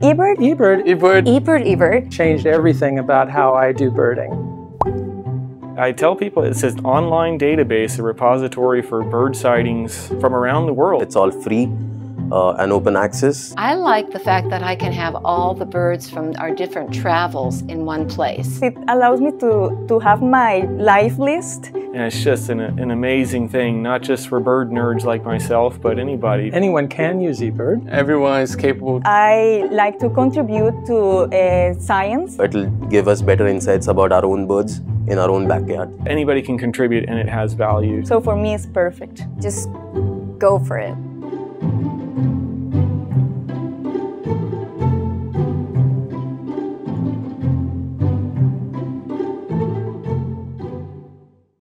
eBird? eBird, eBird eBird, eBird. changed everything about how I do birding. I tell people it's an online database, a repository for bird sightings from around the world. It's all free uh, and open access. I like the fact that I can have all the birds from our different travels in one place. It allows me to, to have my life list. And it's just an, an amazing thing, not just for bird nerds like myself, but anybody. Anyone can use eBird. Everyone is capable. I like to contribute to uh, science. It'll give us better insights about our own birds in our own backyard. Anybody can contribute and it has value. So for me, it's perfect. Just go for it.